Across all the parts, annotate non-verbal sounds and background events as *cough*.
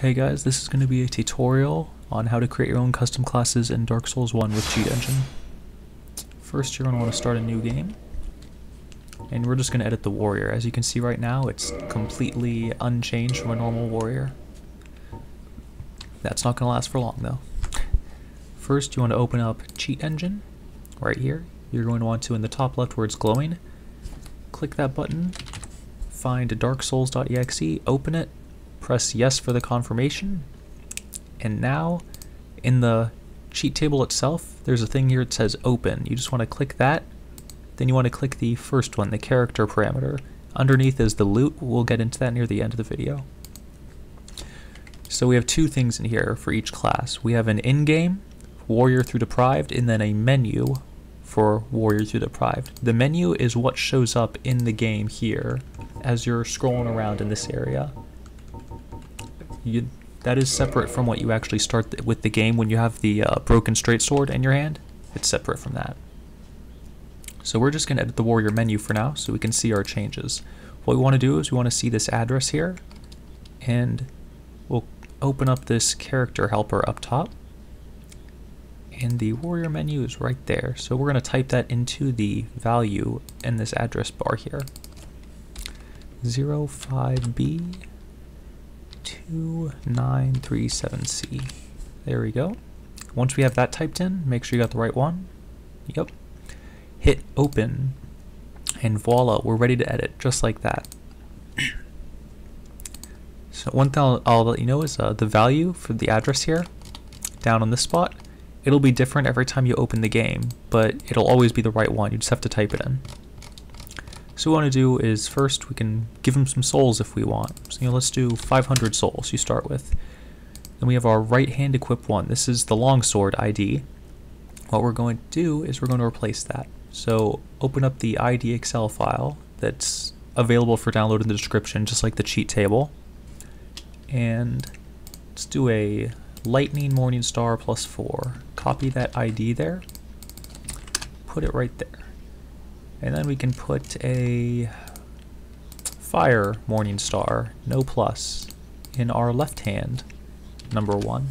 Hey guys, this is going to be a tutorial on how to create your own custom classes in Dark Souls 1 with Cheat Engine. First you're going to want to start a new game, and we're just going to edit the warrior. As you can see right now, it's completely unchanged from a normal warrior. That's not going to last for long though. First you want to open up Cheat Engine, right here. You're going to want to, in the top left where it's glowing, click that button, find darksouls.exe, open it, press yes for the confirmation, and now in the cheat table itself, there's a thing here that says open. You just want to click that, then you want to click the first one, the character parameter. Underneath is the loot, we'll get into that near the end of the video. So we have two things in here for each class. We have an in-game, Warrior Through Deprived, and then a menu for Warrior Through Deprived. The menu is what shows up in the game here as you're scrolling around in this area. You, that is separate from what you actually start th with the game when you have the uh, broken straight sword in your hand. It's separate from that. So we're just going to edit the warrior menu for now so we can see our changes. What we want to do is we want to see this address here and we'll open up this character helper up top and the warrior menu is right there. So we're going to type that into the value in this address bar here. 05B 2937C. There we go. Once we have that typed in, make sure you got the right one. Yep. Hit open and voila, we're ready to edit just like that. *coughs* so one thing I'll, I'll, let you know is uh, the value for the address here down on this spot It'll be different every time you open the game, but it'll always be the right one. You just have to type it in. So what we want to do is first we can give him some souls if we want. So you know, let's do 500 souls you start with. Then we have our right hand equip one. This is the longsword ID. What we're going to do is we're going to replace that. So open up the ID Excel file that's available for download in the description, just like the cheat table. And let's do a Lightning Morningstar plus 4. Copy that ID there. Put it right there. And then we can put a Fire morning star, no plus, in our left hand, number 1.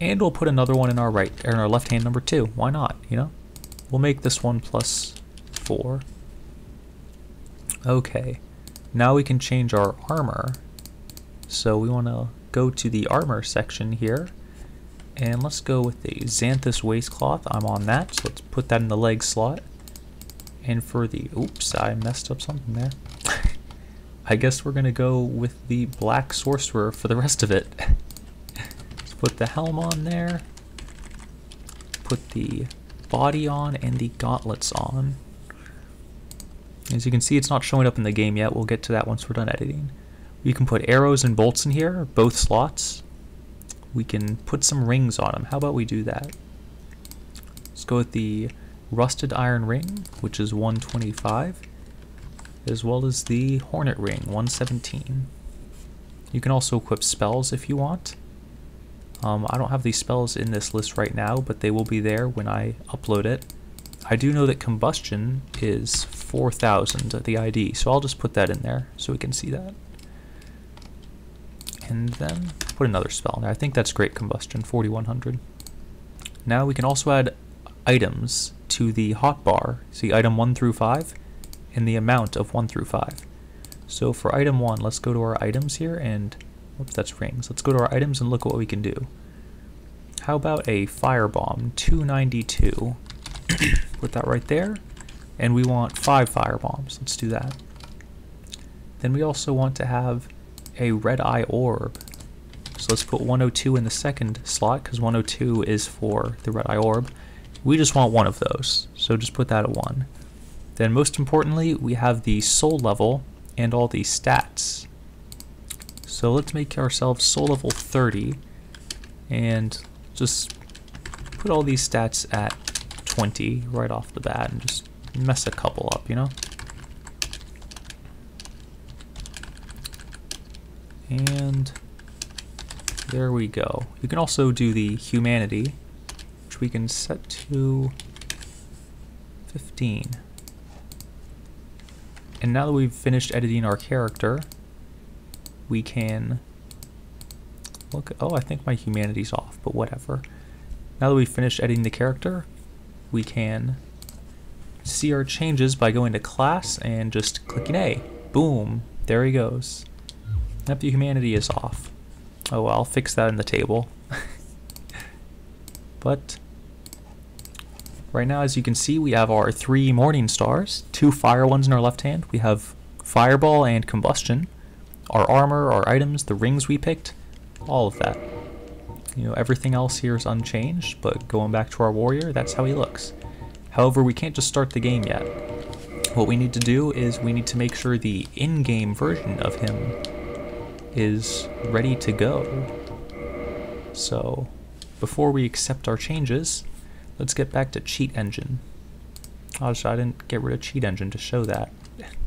And we'll put another one in our right, or in our left hand, number 2. Why not, you know? We'll make this one plus 4. Okay. Now we can change our armor. So we want to go to the armor section here and let's go with the Xanthus waistcloth. I'm on that, so let's put that in the leg slot. And for the, oops, I messed up something there. *laughs* I guess we're gonna go with the black sorcerer for the rest of it. let's *laughs* put the helm on there. Put the body on and the gauntlets on. As you can see, it's not showing up in the game yet. We'll get to that once we're done editing. We can put arrows and bolts in here, both slots. We can put some rings on them. How about we do that? Let's go with the rusted iron ring, which is 125, as well as the hornet ring, 117. You can also equip spells if you want. Um, I don't have these spells in this list right now, but they will be there when I upload it. I do know that combustion is 4000 the ID, so I'll just put that in there so we can see that and then put another spell in there. I think that's Great Combustion, 4100. Now we can also add items to the hotbar. See item 1 through 5 and the amount of 1 through 5. So for item 1, let's go to our items here and, oops, that's rings. Let's go to our items and look at what we can do. How about a firebomb, 292. *coughs* Put that right there. And we want 5 fire bombs. Let's do that. Then we also want to have a red eye orb. So let's put 102 in the second slot because 102 is for the red eye orb. We just want one of those, so just put that at 1. Then most importantly, we have the soul level and all the stats. So let's make ourselves soul level 30 and just put all these stats at 20 right off the bat and just mess a couple up, you know? And there we go. You can also do the humanity, we can set to 15. And now that we've finished editing our character, we can look, oh, I think my humanity's off, but whatever. Now that we've finished editing the character, we can see our changes by going to class and just clicking A. Boom, there he goes. Yep, the humanity is off. Oh, well, I'll fix that in the table. *laughs* but right now, as you can see, we have our three morning stars, two fire ones in our left hand. We have fireball and combustion, our armor, our items, the rings we picked, all of that. You know, everything else here is unchanged, but going back to our warrior, that's how he looks. However, we can't just start the game yet. What we need to do is we need to make sure the in-game version of him is ready to go. So, before we accept our changes, let's get back to Cheat Engine. Oh, I didn't get rid of Cheat Engine to show that.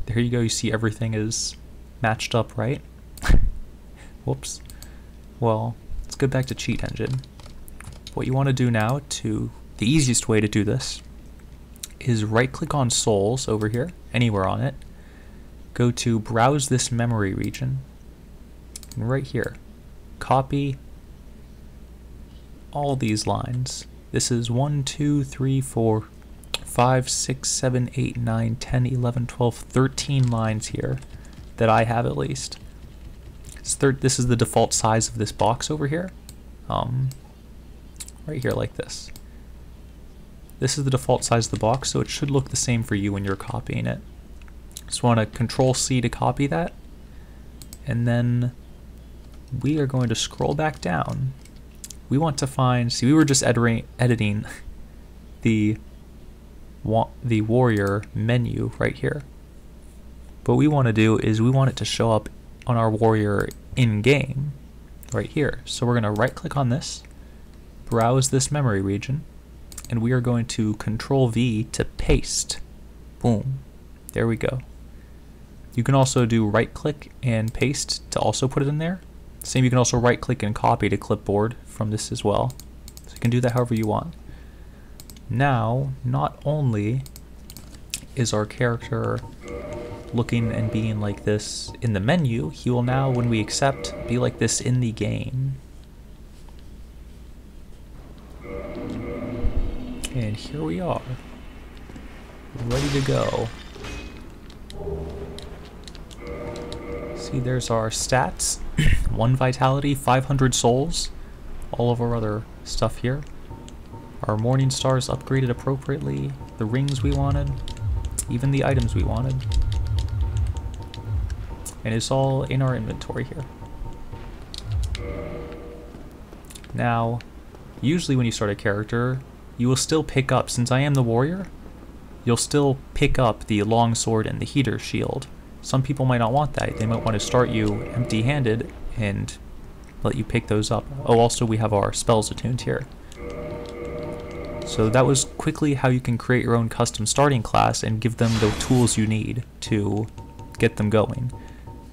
There you go, you see everything is matched up, right? *laughs* Whoops. Well, let's go back to Cheat Engine. What you want to do now to, the easiest way to do this is right click on souls over here, anywhere on it, go to browse this memory region, and right here, copy all these lines. This is 1, 2, 3, 4, 5, 6, 7, 8, 9, 10, 11, 12, 13 lines here that I have at least. this is the default size of this box over here. Um, right here like this. This is the default size of the box, so it should look the same for you when you're copying it. Just want to control C to copy that. And then we are going to scroll back down. We want to find, see we were just editing the, the warrior menu right here. What we want to do is we want it to show up on our warrior in-game right here. So we're going to right click on this, browse this memory region, and we are going to control V to paste. Boom. There we go. You can also do right click and paste to also put it in there. Same, you can also right click and copy to clipboard from this as well. So you can do that however you want. Now, not only is our character looking and being like this in the menu, he will now, when we accept, be like this in the game. And here we are, ready to go. See, there's our stats. *coughs* One vitality, 500 souls. All of our other stuff here. Our morning stars upgraded appropriately. The rings we wanted. Even the items we wanted. And it's all in our inventory here. Now, usually when you start a character, you will still pick up, since I am the warrior, you'll still pick up the longsword and the heater shield. Some people might not want that. They might want to start you empty-handed and let you pick those up. Oh, also we have our spells attuned here. So that was quickly how you can create your own custom starting class and give them the tools you need to get them going.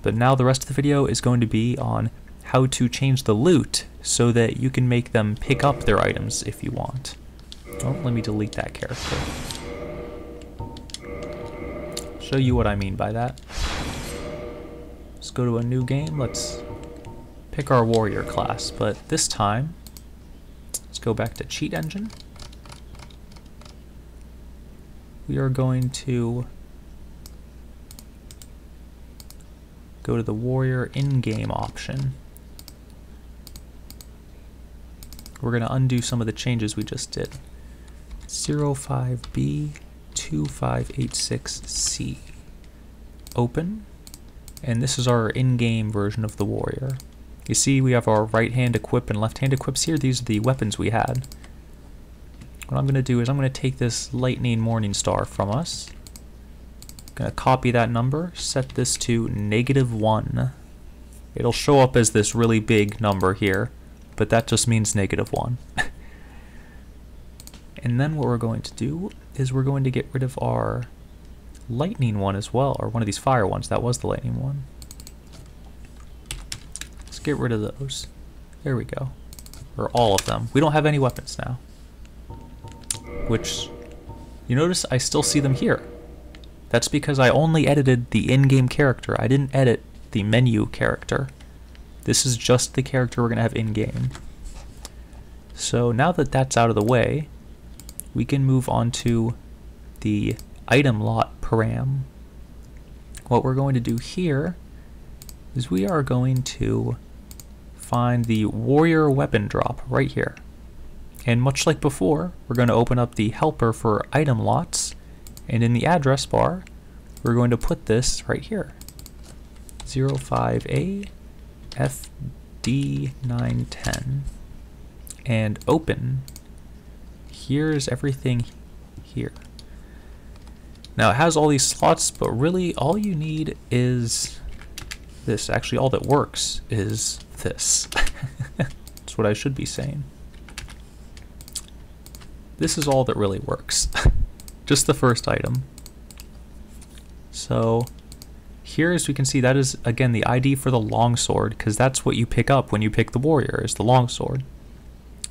But now the rest of the video is going to be on how to change the loot so that you can make them pick up their items if you want. Oh, let me delete that character. Show you what I mean by that. Let's go to a new game. Let's pick our warrior class, but this time, let's go back to cheat engine. We are going to go to the warrior in-game option. We're going to undo some of the changes we just did. 05B2586C. Open. And this is our in-game version of the warrior. You see we have our right hand equip and left hand equips here. These are the weapons we had. What I'm going to do is I'm going to take this lightning morning star from us. I'm going to copy that number, set this to negative 1. It'll show up as this really big number here, but that just means negative 1. And then what we're going to do is we're going to get rid of our lightning one as well, or one of these fire ones. That was the lightning one. Let's get rid of those. There we go. Or all of them. We don't have any weapons now. Which, you notice I still see them here. That's because I only edited the in-game character. I didn't edit the menu character. This is just the character we're going to have in-game. So now that that's out of the way, we can move on to the item lot param. What we're going to do here is we are going to find the warrior weapon drop right here. And much like before, we're going to open up the helper for item lots, and in the address bar, we're going to put this right here. 05A FD910 and open. Here's everything here. Now it has all these slots, but really all you need is this. Actually, all that works is this. *laughs* That's what I should be saying. This is all that really works. *laughs* Just the first item. So here, as we can see, that is, again, the ID for the longsword, because that's what you pick up when you pick the warrior, is the longsword.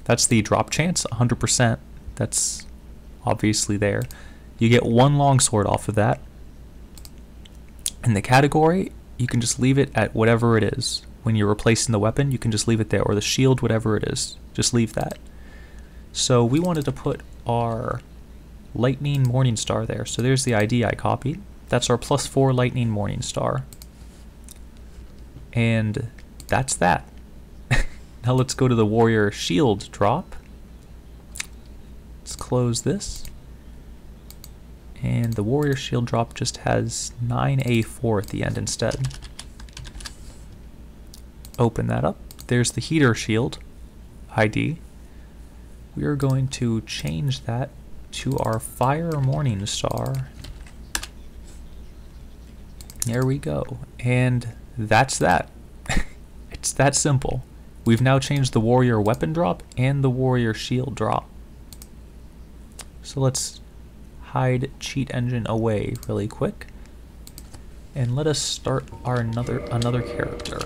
That's the drop chance, 100%. That's obviously there. You get one longsword off of that. In the category, you can just leave it at whatever it is. When you're replacing the weapon, you can just leave it there, or the shield, whatever it is. Just leave that. So we wanted to put our Lightning Morning Star there. So there's the ID I copied. That's our plus four Lightning Morning Star. And that's that. *laughs* now let's go to the Warrior Shield drop. Let's close this. And the Warrior Shield drop just has 9A4 at the end instead. Open that up. There's the Heater Shield ID. We are going to change that to our Fire Morning Star. There we go. And that's that. *laughs* it's that simple. We've now changed the warrior weapon drop and the warrior shield drop. So let's hide cheat engine away really quick. And let us start our another another character.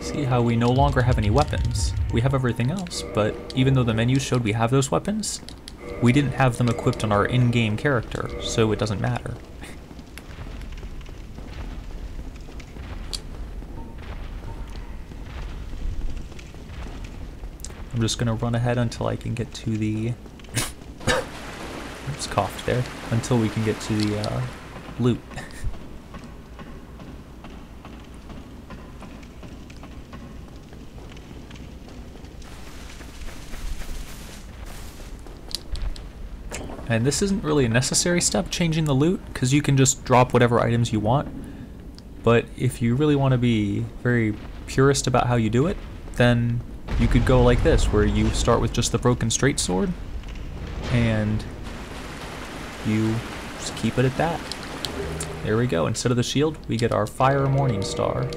see how we no longer have any weapons. We have everything else, but even though the menu showed we have those weapons, we didn't have them equipped on our in-game character, so it doesn't matter. I'm just gonna run ahead until I can get to the... *coughs* Oops, coughed there. Until we can get to the uh, loot. *laughs* And this isn't really a necessary step, changing the loot, because you can just drop whatever items you want. But if you really want to be very purist about how you do it, then you could go like this, where you start with just the broken straight sword, and you just keep it at that. There we go. Instead of the shield, we get our Fire Morning Star.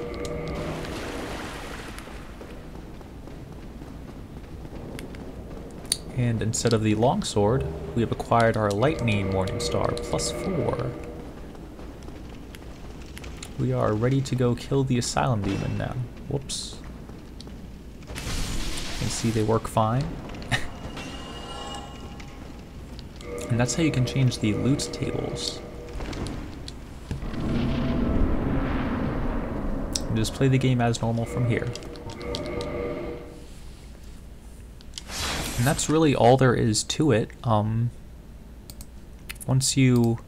And instead of the longsword, we have acquired our lightning morning star, plus four. We are ready to go kill the asylum demon now. Whoops. You can see they work fine. *laughs* and that's how you can change the loot tables. Just play the game as normal from here. And that's really all there is to it. Um, once you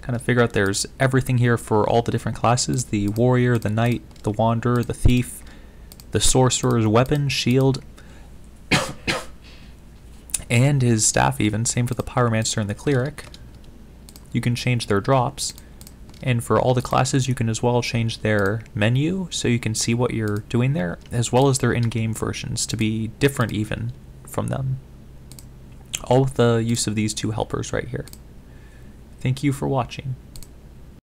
kind of figure out there's everything here for all the different classes, the warrior, the knight, the wanderer, the thief, the sorcerer's weapon, shield, *coughs* and his staff even, same for the pyromancer and the cleric. You can change their drops. And for all the classes, you can as well change their menu so you can see what you're doing there, as well as their in-game versions to be different even from them. All with the use of these two helpers right here. Thank you for watching.